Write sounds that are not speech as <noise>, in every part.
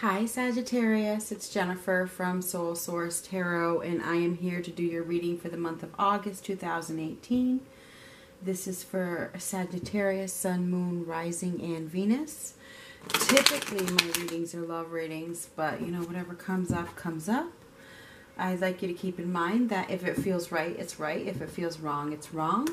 Hi Sagittarius, it's Jennifer from Soul Source Tarot, and I am here to do your reading for the month of August 2018. This is for Sagittarius, Sun, Moon, Rising, and Venus. Typically, my readings are love readings, but you know, whatever comes up, comes up. I'd like you to keep in mind that if it feels right, it's right. If it feels wrong, it's wrong.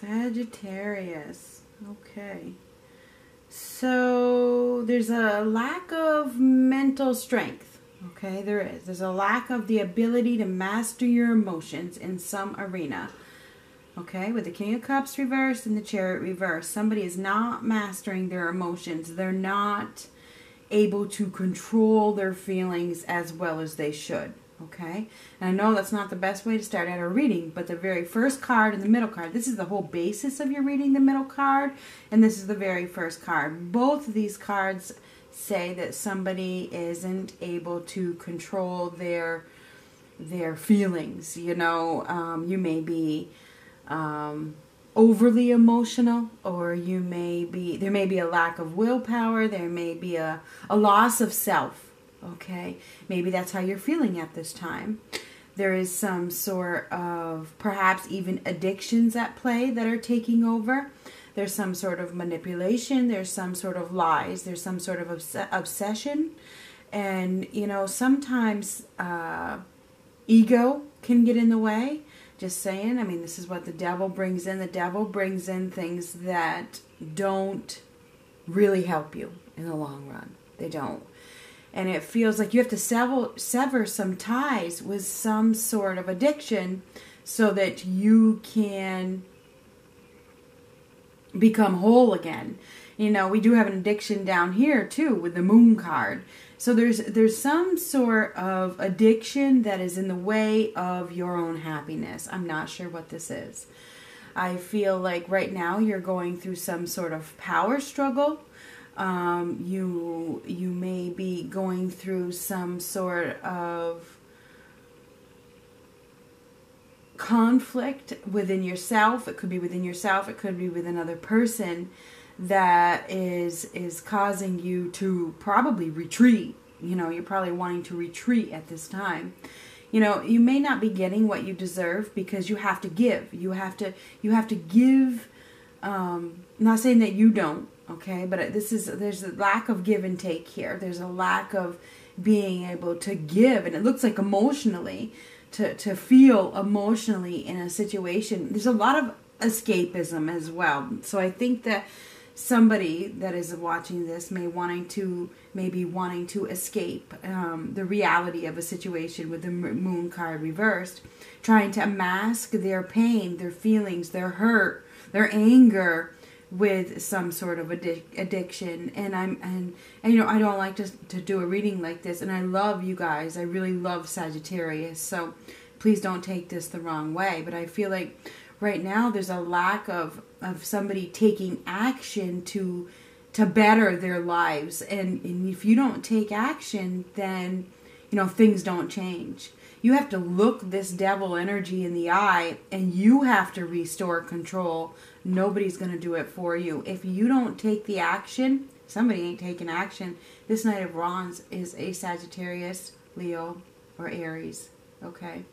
Sagittarius. Okay. So there's a lack of mental strength. Okay, there is. There's a lack of the ability to master your emotions in some arena. Okay, with the King of Cups reversed and the Chariot reversed, somebody is not mastering their emotions. They're not able to control their feelings as well as they should. Okay, and I know that's not the best way to start out a reading, but the very first card and the middle card, this is the whole basis of your reading, the middle card, and this is the very first card. Both of these cards say that somebody isn't able to control their their feelings. You know, um, you may be um, overly emotional, or you may be there may be a lack of willpower. There may be a a loss of self Okay, maybe that's how you're feeling at this time. There is some sort of perhaps even addictions at play that are taking over. There's some sort of manipulation. There's some sort of lies. There's some sort of obs- obsession. And, you know, sometimes uh, ego can get in the way. Just saying. I mean, this is what the devil brings in. The devil brings in things that don't really help you in the long run. They don't and it feels like you have to sever, sever some ties with some sort of addiction so that you can become whole again. You know, we do have an addiction down here too with the moon card. So there's there's some sort of addiction that is in the way of your own happiness. I'm not sure what this is. I feel like right now you're going through some sort of power struggle um, you you may be going through some sort of conflict within yourself. It could be within yourself. It could be with another person that is is causing you to probably retreat. You know, you're probably wanting to retreat at this time. You know, you may not be getting what you deserve because you have to give. You have to you have to give. Um, not saying that you don't, okay but this is there's a lack of give and take here. There's a lack of being able to give and it looks like emotionally to to feel emotionally in a situation. There's a lot of escapism as well. So i think that somebody that is watching this may wanting to maybe wanting to escape um, the reality of a situation with the moon card reversed trying to mask their pain their feelings their hurt their anger with some sort of addic- addiction. And i'm and, and you know i don't like to, to do a reading like this. And i love you guys. I really love sagittarius. So please don't take this the wrong way. But i feel like right now there's a lack of of somebody taking action to to better their lives. And, and if you don't take action then you know things don't change you have to look this devil energy in the eye and you have to restore control Nobody's going to do it for you. If you don't take the action, somebody ain't taking action. This Knight of Wands is a Sagittarius, Leo, or Aries. Okay?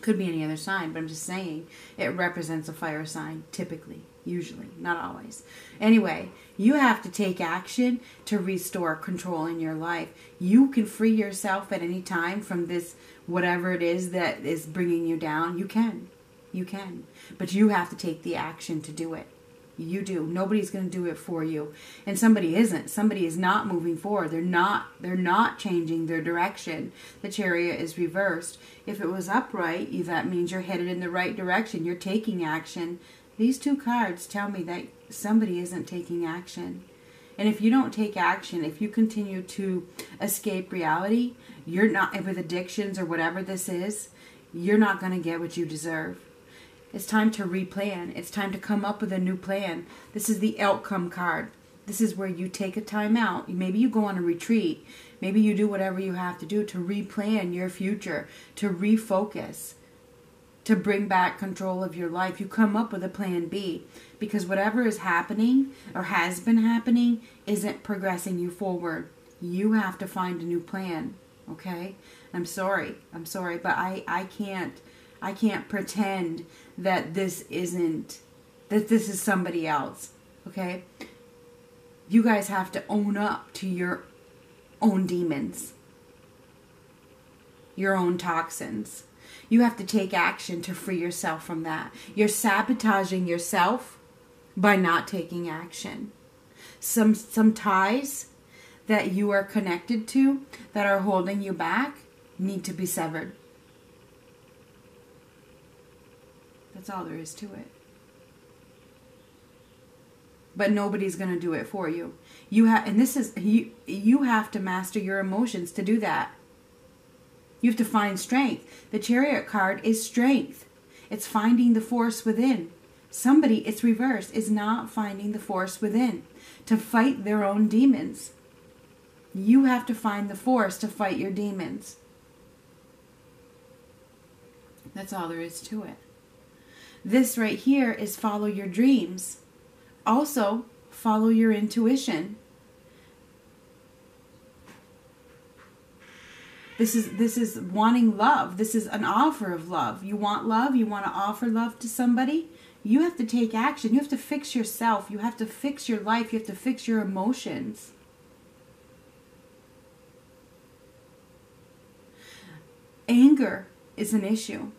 Could be any other sign, but I'm just saying it represents a fire sign, typically, usually, not always. Anyway, you have to take action to restore control in your life. You can free yourself at any time from this, whatever it is that is bringing you down. You can. You can. But you have to take the action to do it. You do. Nobody's going to do it for you. And somebody isn't. Somebody is not moving forward. They're not they're not changing their direction. The chariot is reversed. If it was upright, that means you're headed in the right direction. You're taking action. These two cards tell me that somebody isn't taking action. And if you don't take action, if you continue to escape reality, you're not with addictions or whatever this is, you're not going to get what you deserve. It's time to replan. It's time to come up with a new plan. This is the outcome card. This is where you take a time out. Maybe you go on a retreat. Maybe you do whatever you have to do to replan your future, to refocus, to bring back control of your life. You come up with a plan B because whatever is happening or has been happening isn't progressing you forward. You have to find a new plan, okay? I'm sorry. I'm sorry, but I I can't I can't pretend that this isn't that this is somebody else. Okay? You guys have to own up to your own demons. Your own toxins. You have to take action to free yourself from that. You're sabotaging yourself by not taking action. Some some ties that you are connected to that are holding you back need to be severed. That's all there is to it. But nobody's going to do it for you. You have and this is you you have to master your emotions to do that. You have to find strength. The chariot card is strength. It's finding the force within. Somebody, it's reversed, is not finding the force within to fight their own demons. You have to find the force to fight your demons. That's all there is to it. This right here is follow your dreams. Also, follow your intuition. This is this is wanting love. This is an offer of love. You want love, you want to offer love to somebody, you have to take action. You have to fix yourself. You have to fix your life. You have to fix your emotions. Anger is an issue.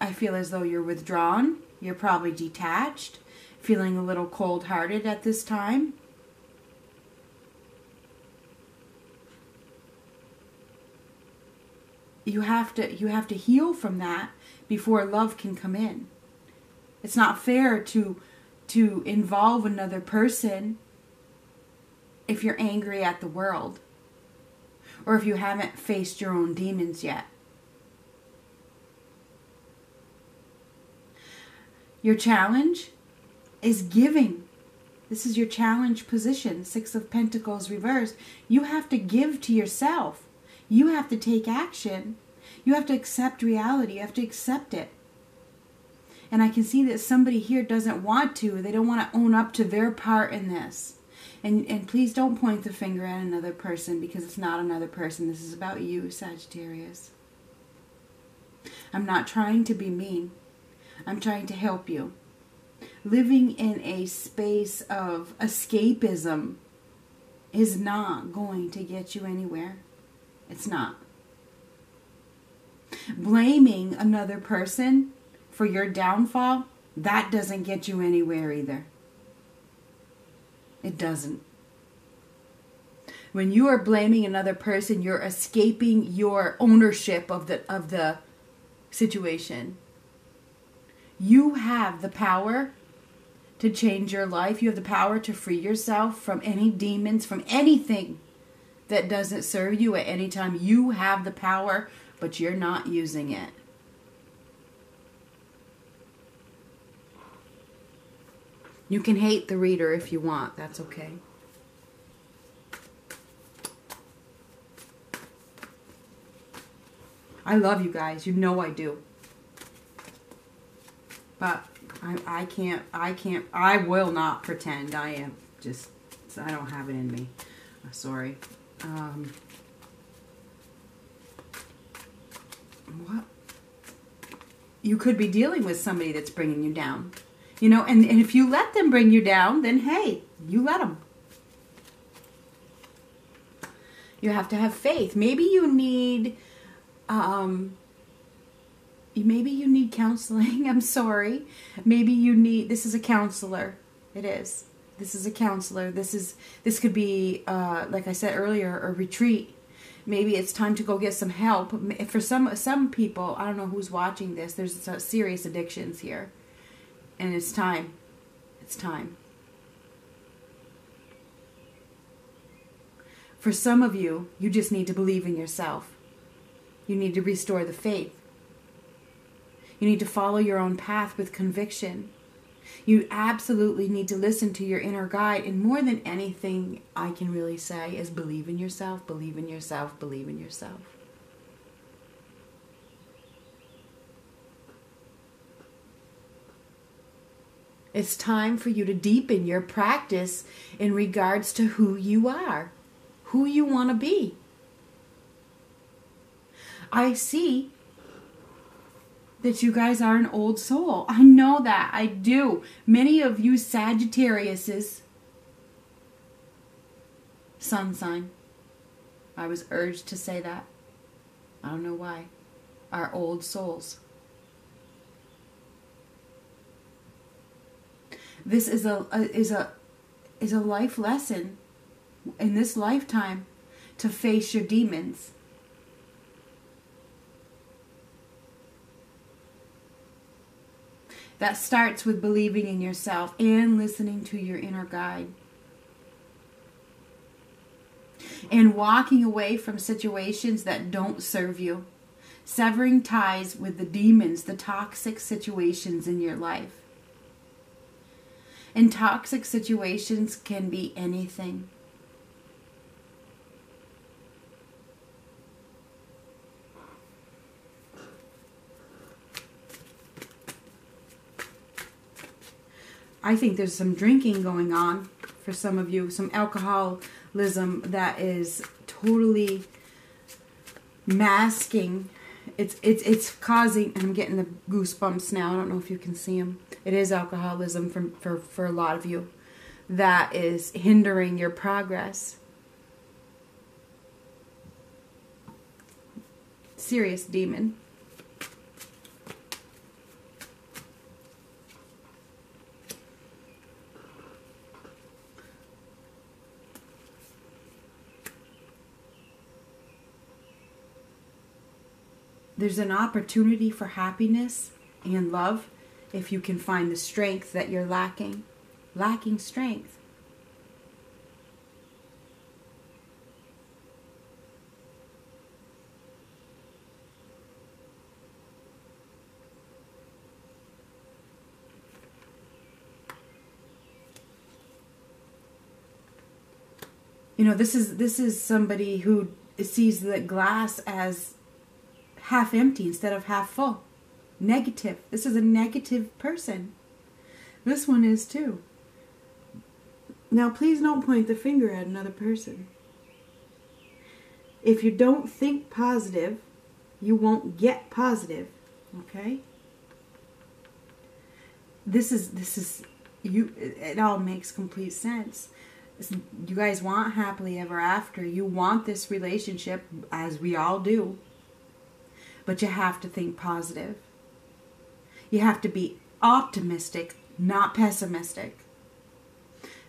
I feel as though you're withdrawn. You're probably detached, feeling a little cold hearted at this time. You have to you have to heal from that before love can come in. It's not fair to to involve another person if you're angry at the world or if you haven't faced your own demons yet. Your challenge is giving. This is your challenge position, Six of Pentacles reversed. You have to give to yourself. You have to take action. You have to accept reality. You have to accept it. And I can see that somebody here doesn't want to. They don't want to own up to their part in this. And, and please don't point the finger at another person because it's not another person. This is about you, Sagittarius. I'm not trying to be mean. I'm trying to help you. Living in a space of escapism is not going to get you anywhere. It's not. Blaming another person for your downfall, that doesn't get you anywhere either. It doesn't. When you are blaming another person, you're escaping your ownership of the of the situation. You have the power to change your life. You have the power to free yourself from any demons, from anything that doesn't serve you at any time. You have the power, but you're not using it. You can hate the reader if you want. That's okay. I love you guys. You know I do. But I, I can't, I can't, I will not pretend I am just I don't have it in me. Uh, sorry. Um, what? You could be dealing with somebody that's bringing you down. You know, and, and if you let them bring you down, then hey, you let them. You have to have faith. Maybe you need, um, maybe you need counseling. <laughs> I'm sorry. Maybe you need, this is a counselor. It is. This is a counselor. This is, this could be, uh, like I said earlier, a retreat. Maybe it's time to go get some help. For some, some people, I don't know who's watching this, there's serious addictions here and it's time. It's time. For some of you, you just need to believe in yourself. You need to restore the faith. You need to follow your own path with conviction. You absolutely need to listen to your inner guide. And more than anything, I can really say is believe in yourself, believe in yourself, believe in yourself. It's time for you to deepen your practice in regards to who you are, who you want to be. I see that you guys are an old soul. I know that. I do. Many of you Sagittariuses, sun sign. I was urged to say that. I don't know why. Are old souls. This is a, a is a is a life lesson in this lifetime to face your demons. That starts with believing in yourself and listening to your inner guide. And walking away from situations that don't serve you. Severing ties with the demons, the toxic situations in your life. And toxic situations can be anything. I think there's some drinking going on for some of you, some alcoholism that is totally masking it's it's it's causing and I'm getting the goosebumps now. I don't know if you can see them. It is alcoholism for for for a lot of you that is hindering your progress. Serious demon. There's an opportunity for happiness and love if you can find the strength that you're lacking. Lacking strength. You know, this is this is somebody who sees the glass as half empty instead of half full. Negative. This is a negative person. This one is too. Now, please don't point the finger at another person. If you don't think positive, you won't get positive. Okay? This is this is you it all makes complete sense. You guys want happily ever after. You want this relationship as we all do. But you have to think positive. You have to be optimistic, not pessimistic.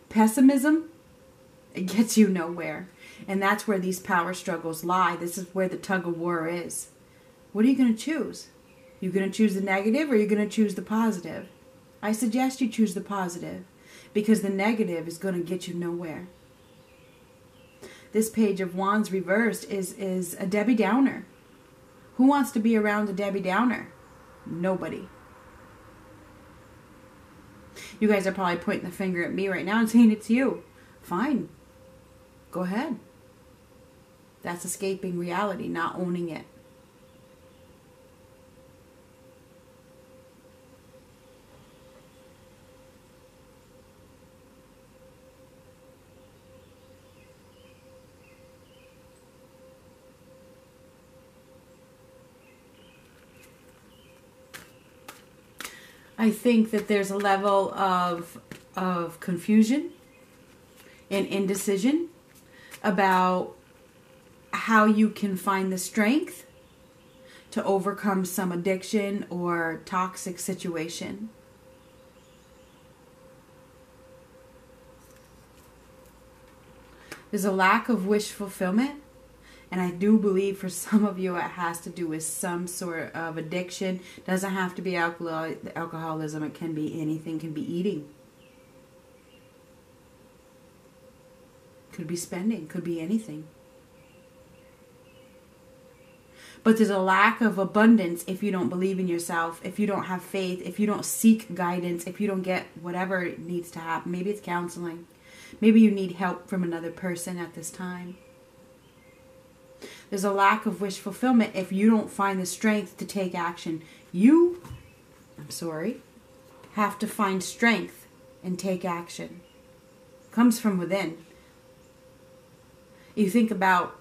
Pessimism, it gets you nowhere. And that's where these power struggles lie. This is where the tug of war is. What are you going to choose? You going to choose the negative or are you going to choose the positive? I suggest you choose the positive because the negative is going to get you nowhere. This page of Wands reversed is, is a Debbie Downer. Who wants to be around a Debbie Downer? Nobody. You guys are probably pointing the finger at me right now and saying it's you. Fine. Go ahead. That's escaping reality, not owning it. I think that there's a level of of confusion and indecision about how you can find the strength to overcome some addiction or toxic situation. There's a lack of wish fulfillment. And I do believe for <laughs> some of you it has to do with some sort of addiction. Doesn't have to be alcohol, alcoholism. It can be anything. It can be eating. Could be spending. Could be anything. But there's a lack of abundance if you don't believe in yourself, if you don't have faith, if you don't seek guidance, if you don't get whatever needs to happen. Maybe it's counseling. Maybe you need help from another person at this time. There's a lack of wish fulfillment if you don't find the strength to take action. You, I'm sorry, have to find strength and take action. It comes from within. You think about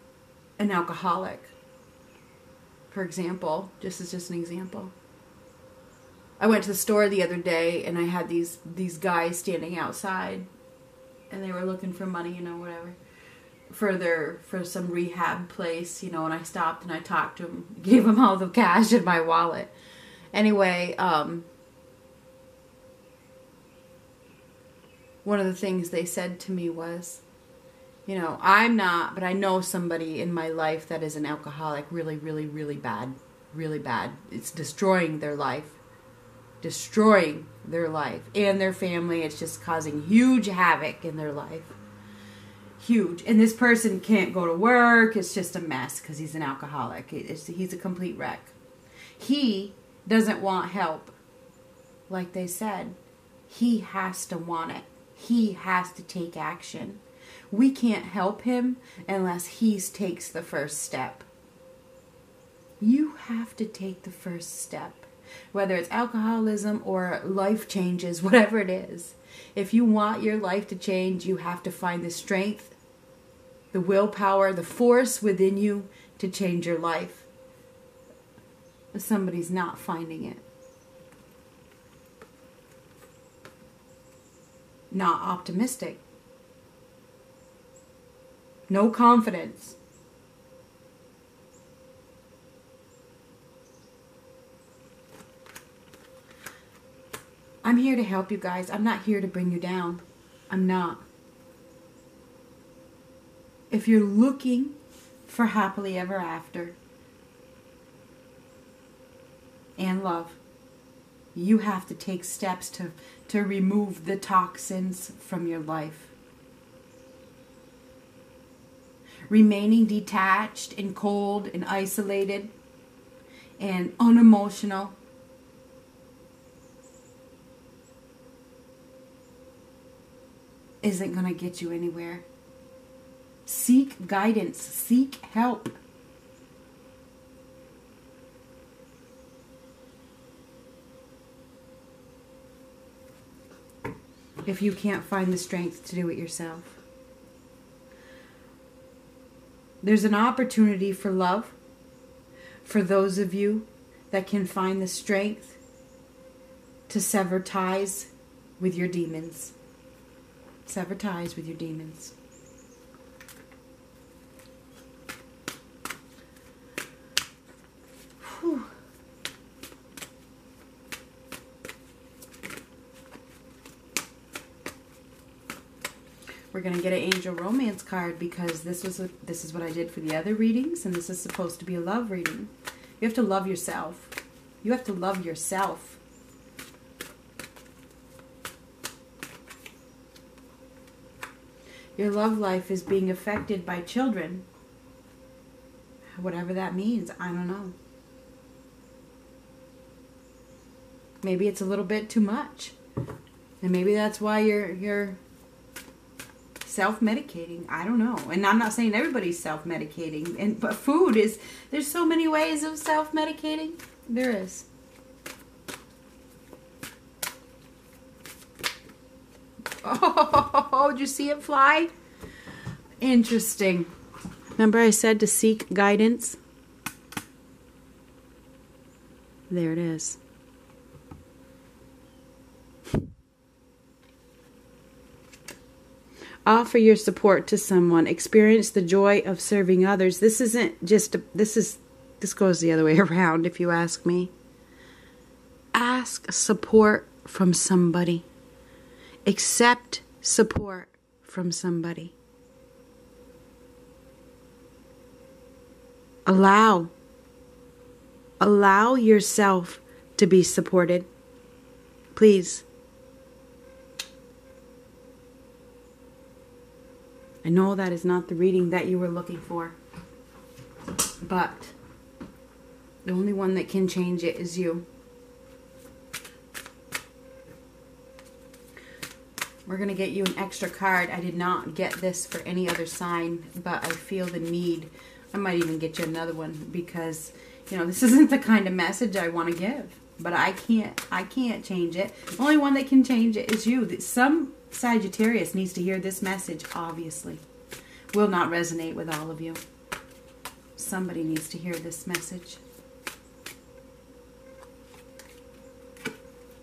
an alcoholic, for example, just as just an example. I went to the store the other day and I had these these guys standing outside and they were looking for money, you know, whatever for their for some rehab place, you know, and I stopped and I talked to him, <laughs> gave him all the cash in my wallet. Anyway, um, one of the things they said to me was, you know, I'm not, but I know somebody in my life that is an alcoholic, really, really, really bad, really bad. It's destroying their life, destroying their life and their family. It's just causing huge havoc in their life huge. And this person can't go to work. It's just a mess because he's an alcoholic. It's, he's a complete wreck. He doesn't want help. Like they said, he has to want it. He has to take action. We can't help him unless he takes the first step. You have to take the first step, whether it's alcoholism or life changes, <laughs> whatever it is. If you want your life to change, you have to find the strength the willpower, the force within you to change your life. Somebody's not finding it. Not optimistic. No confidence. I'm here to help you guys. I'm not here to bring you down. I'm not if you're looking for happily ever after and love, you have to take steps to, to remove the toxins from your life. Remaining detached and cold and isolated and unemotional isn't going to get you anywhere. Seek guidance, seek help. If you can't find the strength to do it yourself, there's an opportunity for love for those of you that can find the strength to sever ties with your demons. Sever ties with your demons. We're gonna get an angel romance card because this was this is what I did for the other readings, and this is supposed to be a love reading. You have to love yourself. You have to love yourself. Your love life is being affected by children. Whatever that means, I don't know. Maybe it's a little bit too much. And maybe that's why you're you're self-medicating. I don't know. And I'm not saying everybody's self-medicating. And but food is there's so many ways of self-medicating. There is. Oh, <laughs> did you see it fly? Interesting. Remember I said to seek guidance? There it is. Offer your support to someone. Experience the joy of serving others. This isn't just a, this is this goes the other way <laughs> around if you ask me. Ask support from somebody. Accept support from somebody. Allow allow yourself to be supported. Please. I know that is not the reading that you were looking for, but the only one that can change it is you. We're going to get you an extra card. I did not get this for any other sign, but I feel the need. I might even get you another one because, you know, this <laughs> isn't the kind of message I want to give. But I can't, I can't change it. The only one that can change it is you. Some Sagittarius needs to hear this message, obviously. Will not resonate with all of you. Somebody needs to hear this message.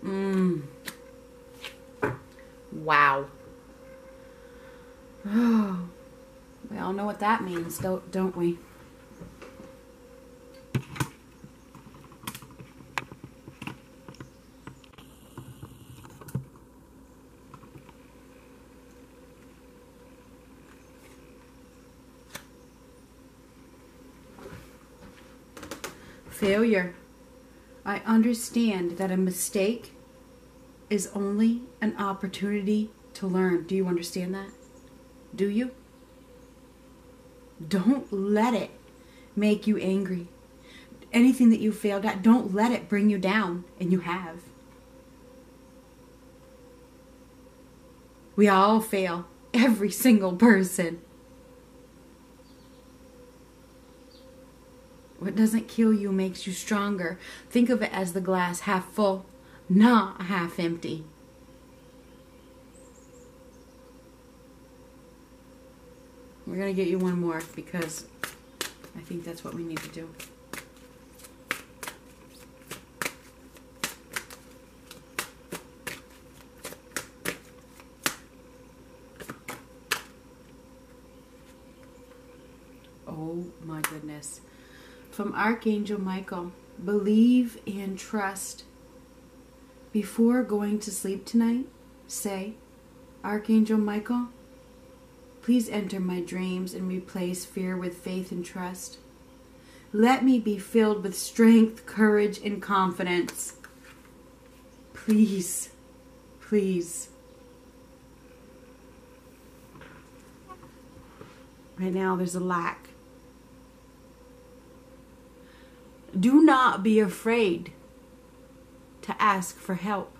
Mmm. Wow. Oh, <sighs> we all know what that means, don't, don't we? Failure. I understand that a mistake is only an opportunity to learn. Do you understand that? Do you? Don't let it make you angry. Anything that you failed at, don't let it bring you down, and you have. We all fail, every single person. What doesn't kill you makes you stronger. Think of it as the glass half full, not half empty. We're going to get you one more because I think that's what we need to do. Oh my goodness. From Archangel Michael, believe and trust. Before going to sleep tonight, say, Archangel Michael, please enter my dreams and replace fear with faith and trust. Let me be filled with strength, courage, and confidence. Please, please. Right now, there's a lack Do not be afraid to ask for help.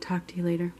Talk to you later.